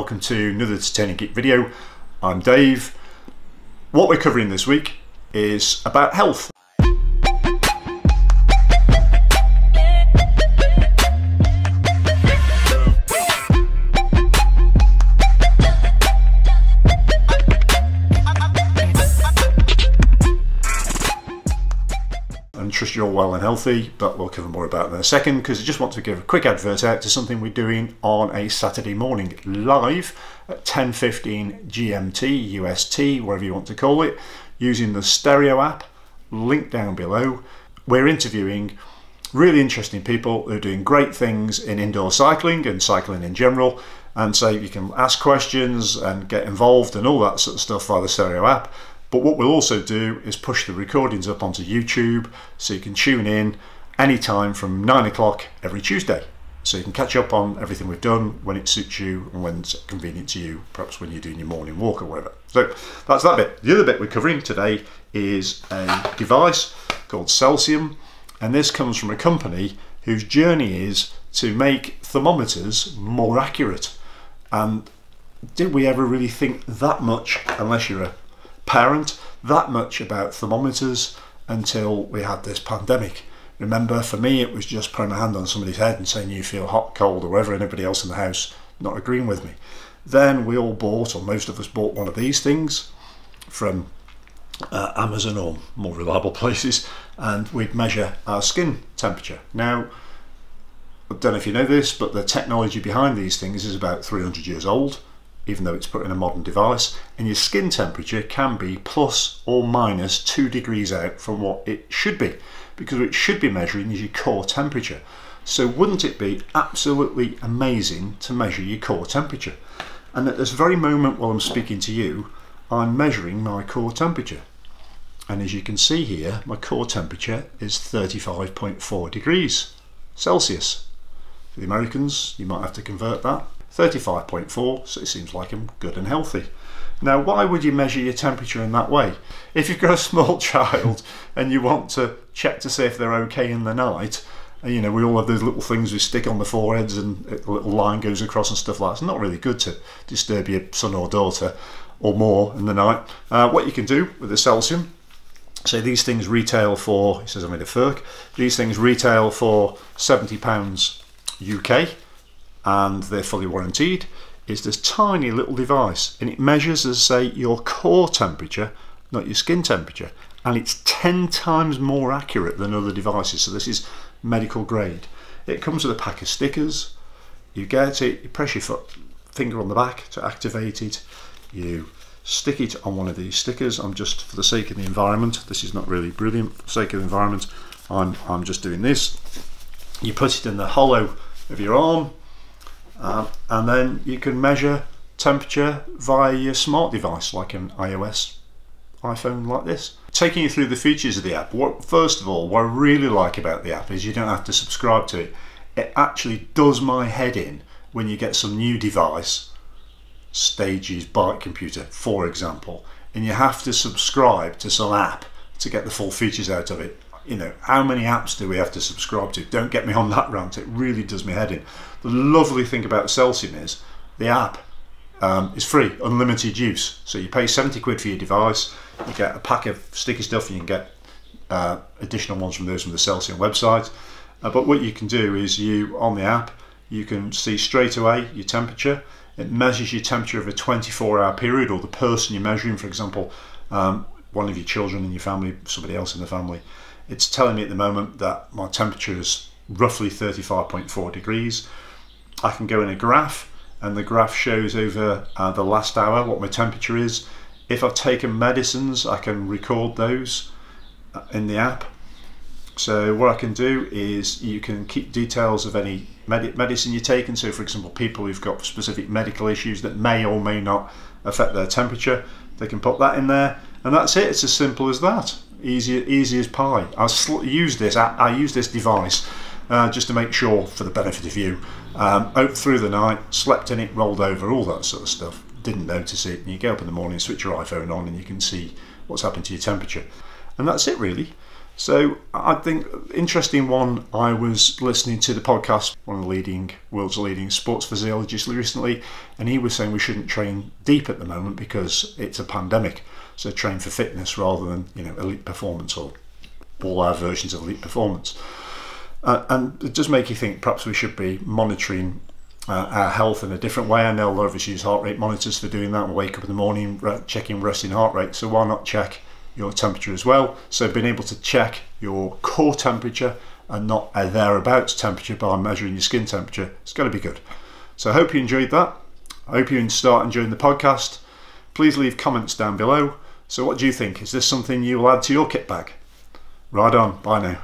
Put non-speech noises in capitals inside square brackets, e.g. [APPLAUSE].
Welcome to another Titanium Geek video. I'm Dave. What we're covering this week is about health. Trust you're well and healthy, but we'll cover more about that in a second because I just want to give a quick advert out to something we're doing on a Saturday morning live at 10.15 GMT, UST, whatever you want to call it, using the Stereo app, link down below. We're interviewing really interesting people who are doing great things in indoor cycling and cycling in general. And so you can ask questions and get involved and all that sort of stuff via the Stereo app. But what we'll also do is push the recordings up onto YouTube so you can tune in anytime from 9 o'clock every Tuesday. So you can catch up on everything we've done when it suits you and when it's convenient to you, perhaps when you're doing your morning walk or whatever. So that's that bit. The other bit we're covering today is a device called Celsium, and this comes from a company whose journey is to make thermometers more accurate. And did we ever really think that much, unless you're a parent that much about thermometers until we had this pandemic. Remember, for me, it was just putting my hand on somebody's head and saying you feel hot, cold, or whatever, anybody else in the house not agreeing with me. Then we all bought, or most of us bought one of these things from uh, Amazon or more reliable [LAUGHS] places, and we'd measure our skin temperature. Now, I don't know if you know this, but the technology behind these things is about 300 years old even though it's put in a modern device, and your skin temperature can be plus or minus two degrees out from what it should be, because what it should be measuring is your core temperature. So wouldn't it be absolutely amazing to measure your core temperature? And at this very moment while I'm speaking to you, I'm measuring my core temperature. And as you can see here, my core temperature is 35.4 degrees Celsius. For the Americans, you might have to convert that 35.4, so it seems like I'm good and healthy. Now, why would you measure your temperature in that way? If you've got a small [LAUGHS] child and you want to check to see if they're okay in the night, you know, we all have those little things we stick on the foreheads and a little line goes across and stuff like that. It's not really good to disturb your son or daughter or more in the night. Uh, what you can do with the Celsium, so these things retail for, he says I'm in a FERC, these things retail for £70 UK and they're fully warranted is this tiny little device and it measures as say your core temperature not your skin temperature and it's 10 times more accurate than other devices. So this is medical grade. It comes with a pack of stickers. You get it you press your foot, finger on the back to activate it. You stick it on one of these stickers. I'm just for the sake of the environment this is not really brilliant for the sake of the environment I'm, I'm just doing this. You put it in the hollow of your arm um, and then you can measure temperature via your smart device like an iOS iPhone like this. Taking you through the features of the app, what, first of all, what I really like about the app is you don't have to subscribe to it. It actually does my head in when you get some new device, Stages Bike Computer, for example, and you have to subscribe to some app to get the full features out of it you know, how many apps do we have to subscribe to? Don't get me on that rant, it really does me head in. The lovely thing about Celsium is the app um, is free, unlimited use. So you pay 70 quid for your device, you get a pack of sticky stuff, you can get uh, additional ones from those from the Celsium website. Uh, but what you can do is you, on the app, you can see straight away your temperature. It measures your temperature over a 24 hour period or the person you're measuring, for example, um, one of your children in your family, somebody else in the family it's telling me at the moment that my temperature is roughly 35.4 degrees. I can go in a graph and the graph shows over uh, the last hour what my temperature is. If I've taken medicines, I can record those uh, in the app. So what I can do is you can keep details of any med medicine you're taking. So for example, people who've got specific medical issues that may or may not affect their temperature, they can put that in there. And that's it, it's as simple as that easy, easy as pie. I use this. I, I use this device uh, just to make sure, for the benefit of you, um, out through the night, slept in it, rolled over, all that sort of stuff. Didn't notice it. And you get up in the morning, switch your iPhone on, and you can see what's happened to your temperature. And that's it, really. So I think interesting one. I was listening to the podcast, one of the leading world's leading sports physiologists recently, and he was saying we shouldn't train deep at the moment because it's a pandemic. So train for fitness rather than you know elite performance or all our versions of elite performance. Uh, and it does make you think perhaps we should be monitoring uh, our health in a different way. I know a lot of us use heart rate monitors for doing that and wake up in the morning checking resting heart rate. So why not check your temperature as well? So being able to check your core temperature and not a thereabouts temperature by measuring your skin temperature, it's going to be good. So I hope you enjoyed that. I hope you start enjoying the podcast. Please leave comments down below. So what do you think? Is this something you will add to your kit bag? Right on. Bye now.